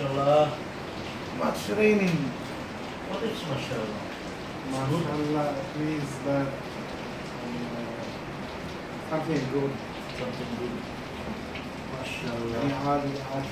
mashallah. Much raining. What is mashallah? Mashallah means that uh, something good. Something good. Mashallah.